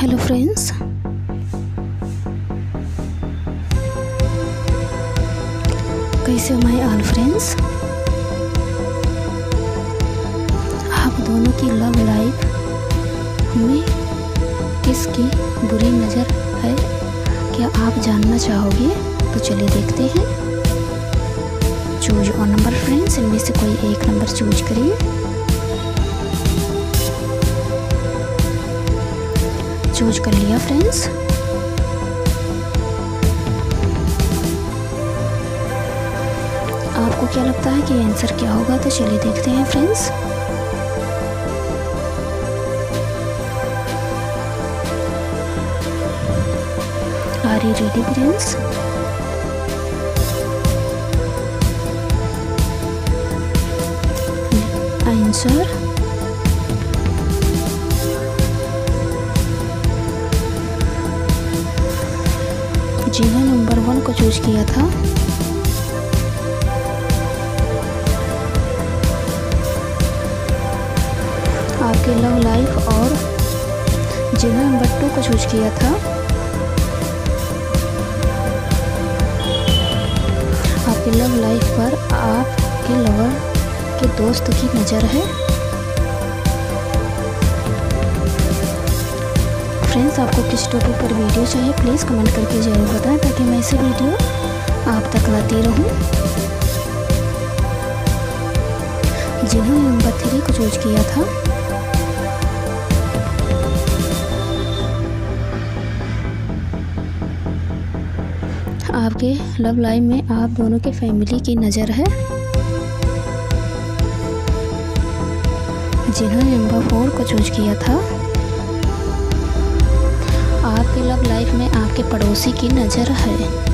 Hello friends कैसे हो my all friends आप दोनों की लव लाइफ में किसकी बुरी नज़र है? क्या आप जानना चाहोगे? तो चलिए देखते हैं। चूज़ और नंबर फ्रेंड्स इनमें से कोई एक नंबर चूज़ करिए। चूज़ कर लिया फ्रेंड्स आपको क्या लगता है कि आंसर क्या होगा? तो चलिए देखते हैं friends are you ready friends answer जिन्होंने नंबर वन को चूज़ किया था। आपके लव लाइफ और जिन्होंने नंबर टू को चूज़ किया था। आपके लव लाइफ पर आपके लवर के दोस्त की नज़र है। फ्रेंड्स, आपको किस टॉपिक पर वीडियो चाहिए प्लीज़ कमेंट करके ज़रूर बताएँ, ताकि मैं ऐसे वीडियो आप तक लाती रहूँ। जिन्होंने नंबर थ्री को चूज़ किया था। आपके लव लाइफ में आप दोनों के फैमिली की नज़र है। जिन्होंने नंबर फोर को चूज़ किया था। आपके पड़ोसी की नज़र है।